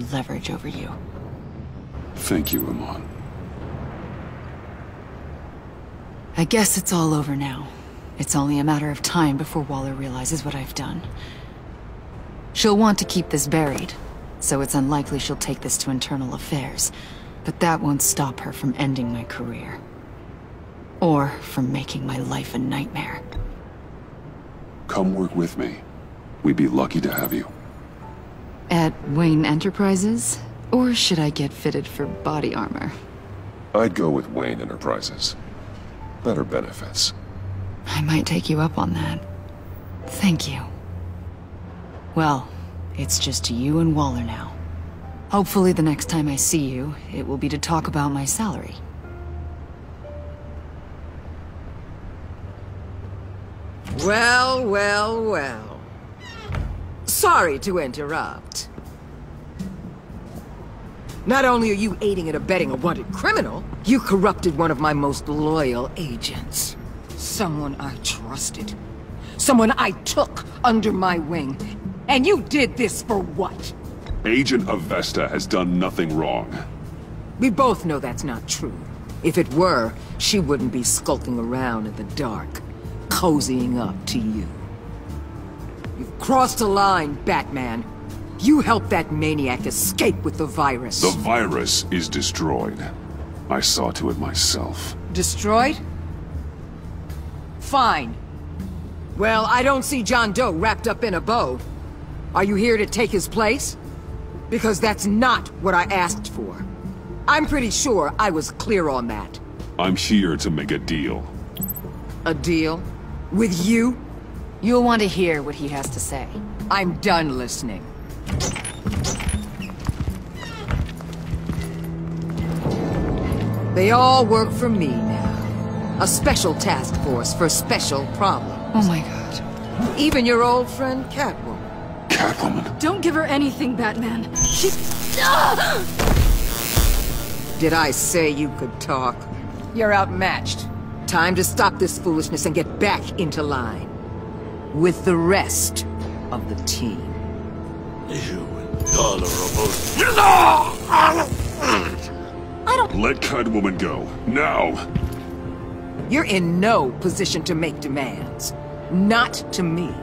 leverage over you. Thank you, Iman. I guess it's all over now. It's only a matter of time before Waller realizes what I've done. She'll want to keep this buried, so it's unlikely she'll take this to internal affairs. But that won't stop her from ending my career. Or from making my life a nightmare. Come work with me. We'd be lucky to have you. At Wayne Enterprises? Or should I get fitted for body armor? I'd go with Wayne Enterprises. Better benefits. I might take you up on that. Thank you. Well, it's just you and Waller now. Hopefully the next time I see you, it will be to talk about my salary. Well, well, well. Sorry to interrupt. Not only are you aiding and abetting a wanted criminal, you corrupted one of my most loyal agents. Someone I trusted. Someone I took under my wing. And you did this for what? Agent Avesta has done nothing wrong. We both know that's not true. If it were, she wouldn't be skulking around in the dark, cozying up to you. Crossed a line, Batman. You helped that maniac escape with the virus. The virus is destroyed. I saw to it myself. Destroyed? Fine. Well, I don't see John Doe wrapped up in a bow. Are you here to take his place? Because that's not what I asked for. I'm pretty sure I was clear on that. I'm here to make a deal. A deal? With you? You'll want to hear what he has to say. I'm done listening. They all work for me now. A special task force for special problems. Oh my god. Even your old friend Catwoman. Catwoman? Don't give her anything, Batman. She... Did I say you could talk? You're outmatched. Time to stop this foolishness and get back into line. With the rest of the team. You intolerable... I don't... Let Catwoman go. Now! You're in no position to make demands. Not to me.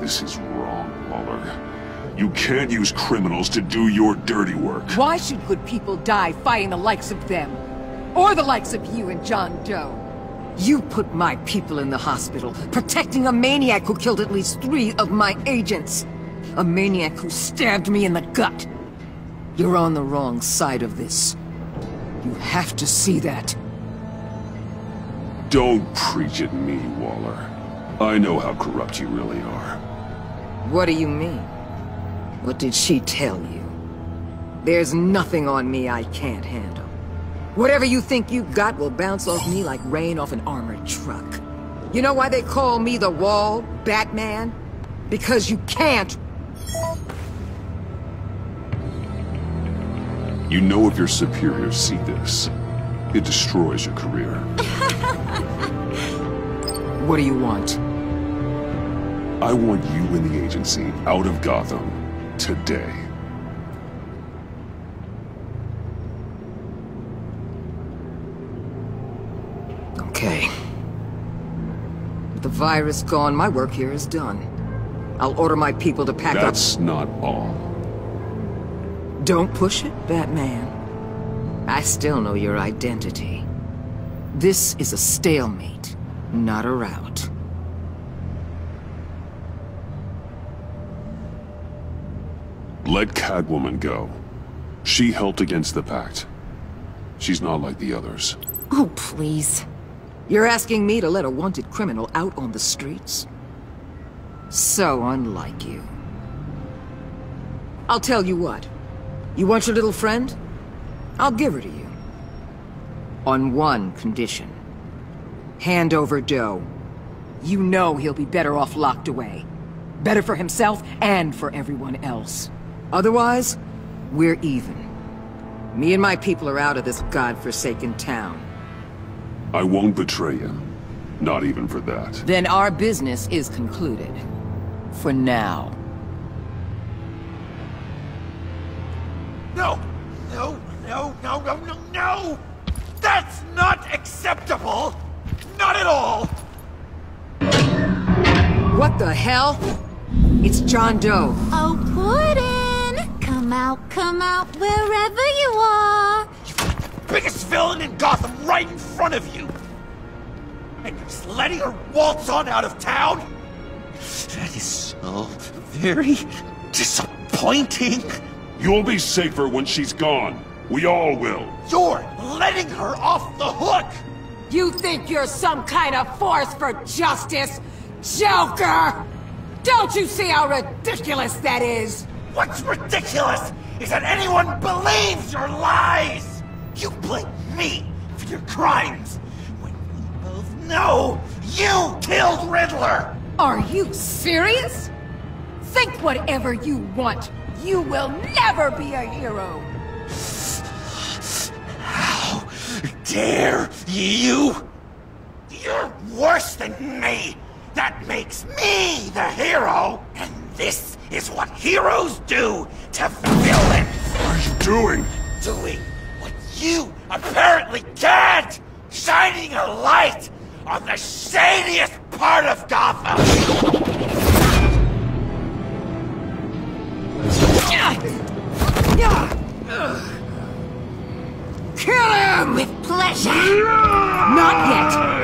This is wrong, Waller. You can't use criminals to do your dirty work. Why should good people die fighting the likes of them? Or the likes of you and John Doe? You put my people in the hospital, protecting a maniac who killed at least three of my agents. A maniac who stabbed me in the gut. You're on the wrong side of this. You have to see that. Don't preach at me, Waller. I know how corrupt you really are. What do you mean? What did she tell you? There's nothing on me I can't handle. Whatever you think you got will bounce off me like rain off an armored truck. You know why they call me the Wall, Batman? Because you can't You know if your superiors see this, it destroys your career. What do you want? I want you and the agency out of Gotham today. With the virus gone, my work here is done. I'll order my people to pack up. That's not all. Don't push it, Batman. I still know your identity. This is a stalemate, not a rout. Let Catwoman go. She helped against the Pact. She's not like the others. Oh, please. You're asking me to let a wanted criminal out on the streets? So unlike you. I'll tell you what. You want your little friend? I'll give her to you. On one condition. Hand over Doe. You know he'll be better off locked away. Better for himself and for everyone else. Otherwise, we're even. Me and my people are out of this godforsaken town. I won't betray him. Not even for that. Then our business is concluded. For now. No! No, no, no, no, no, no! That's not acceptable! Not at all! What the hell? It's John Doe. Oh, Puddin! Come out, come out, wherever you are! Biggest villain in Gotham right in front of you! And you're just letting her waltz on out of town? That is so very disappointing. You'll be safer when she's gone. We all will. You're letting her off the hook! You think you're some kind of force for justice? Joker! Don't you see how ridiculous that is? What's ridiculous is that anyone believes your lies! You blame me for your crimes, when we both know you killed Riddler! Are you serious? Think whatever you want. You will never be a hero. How dare you? You're worse than me! That makes me the hero! And this is what heroes do to villains! What are you doing? Doing what you apparently can't! Shining a light on the shadiest part of Gotham! Kill him! With pleasure! Not yet.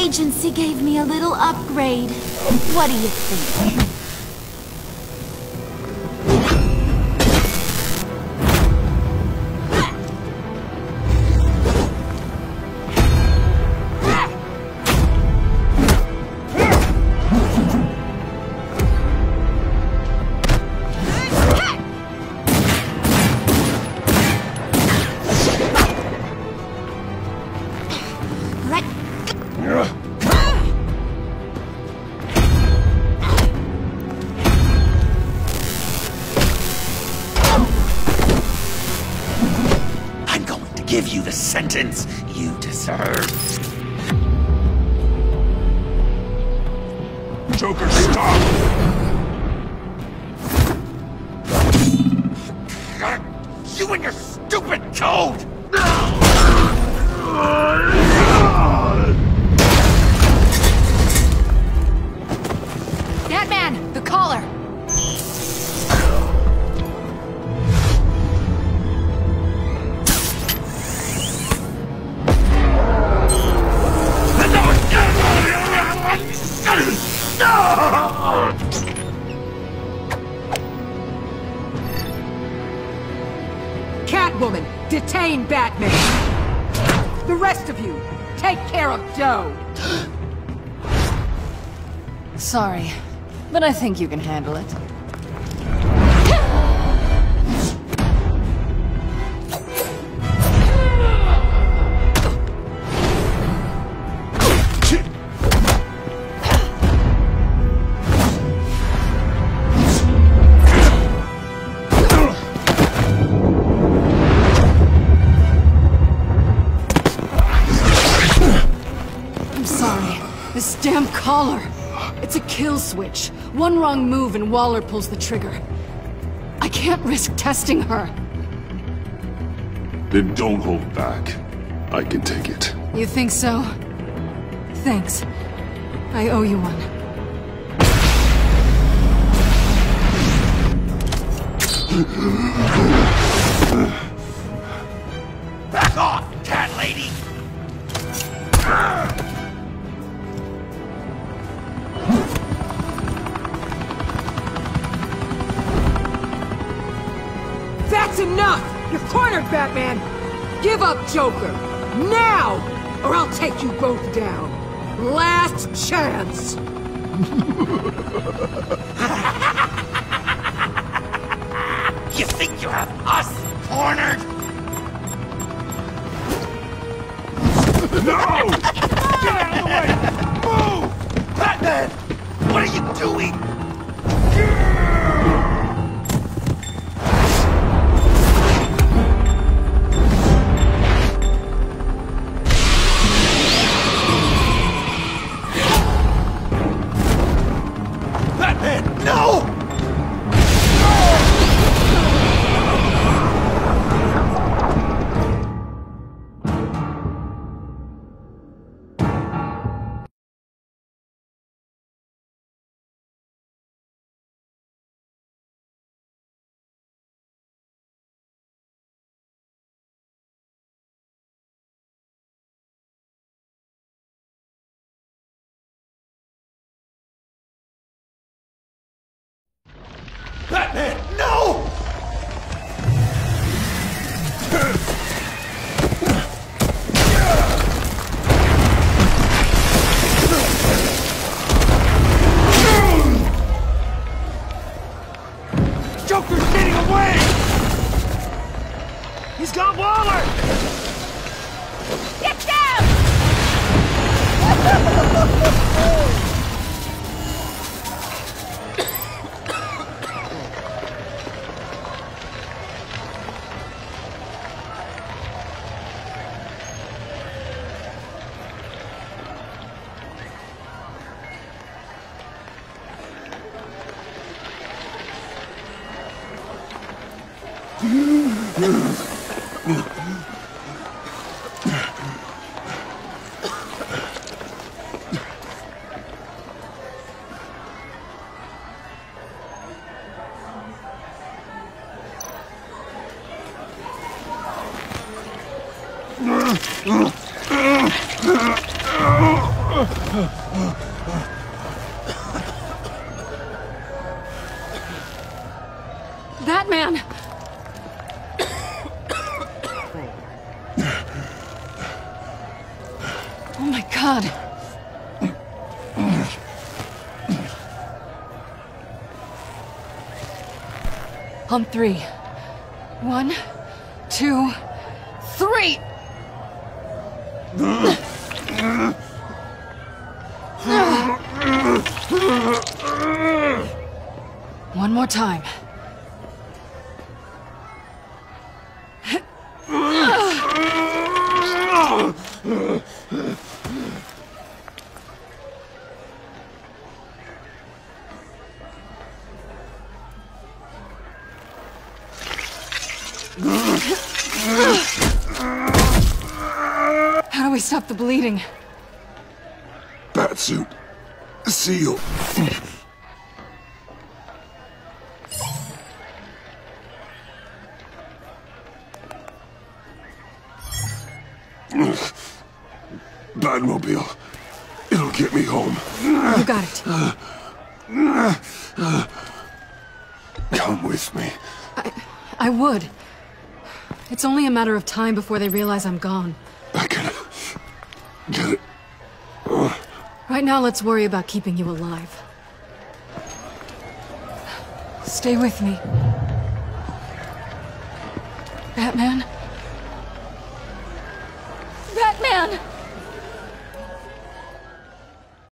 Agency gave me a little upgrade. What do you think? Joker, stop! You and your stupid code! Batman. The rest of you, take care of Doe. Sorry, but I think you can handle it. It's a kill switch. One wrong move and Waller pulls the trigger. I can't risk testing her. Then don't hold back. I can take it. You think so? Thanks. I owe you one. Back Batman! Give up, Joker! Now! Or I'll take you both down. Last chance! You think you have us cornered? No! Get out of the way! Move! Batman! What are you doing? No! Batman, Batman! Oh On three. One, two, three! One more time. Stop the bleeding? Batsuit. Seal. Batmobile. It'll get me home. You got it. Come with me. I would. It's only a matter of time before they realize I'm gone. Right now, let's worry about keeping you alive. Stay with me. Batman?